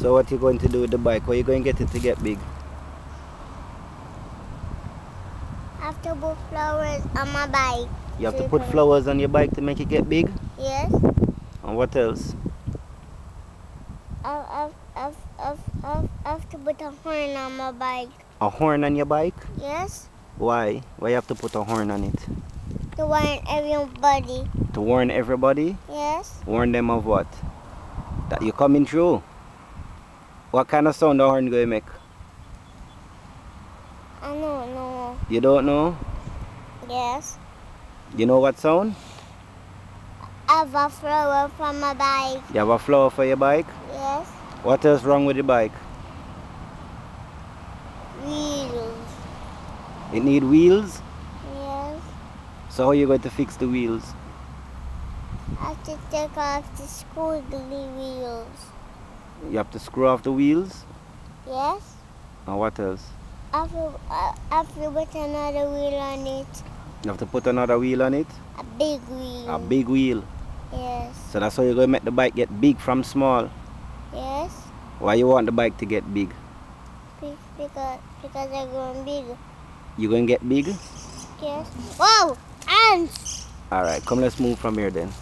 So what you going to do with the bike? Where you going to get it to get big? I have to put flowers on my bike. You have to put flowers on your bike to make it get big? Yes. And what else? I I I I have to put a horn on my bike. A horn on your bike? Yes. Why? Why you have to put a horn on it? To warn everybody. To warn everybody? Yes. Warn them of what? That you're coming through. What kind of sound the horn going to make? I don't know. You don't know? Yes. You know what sound? I have a flower for my bike. You have a flower for your bike? Yes. What else wrong with the bike? Wheels. It need wheels? Yes. So how you going to fix the wheels? I have to take off the squiggly wheels. You have to screw off the wheels? Yes. And what else? I have to, I have to put another wheel on it. You have to put another wheel on it? A big wheel. A big wheel. Yes. So that's how you're going to make the bike get big from small. Yes. Why you want the bike to get big? Because because they're going big. You going to get big? Yes. Whoa! Ants! Alright, come let's move from here then.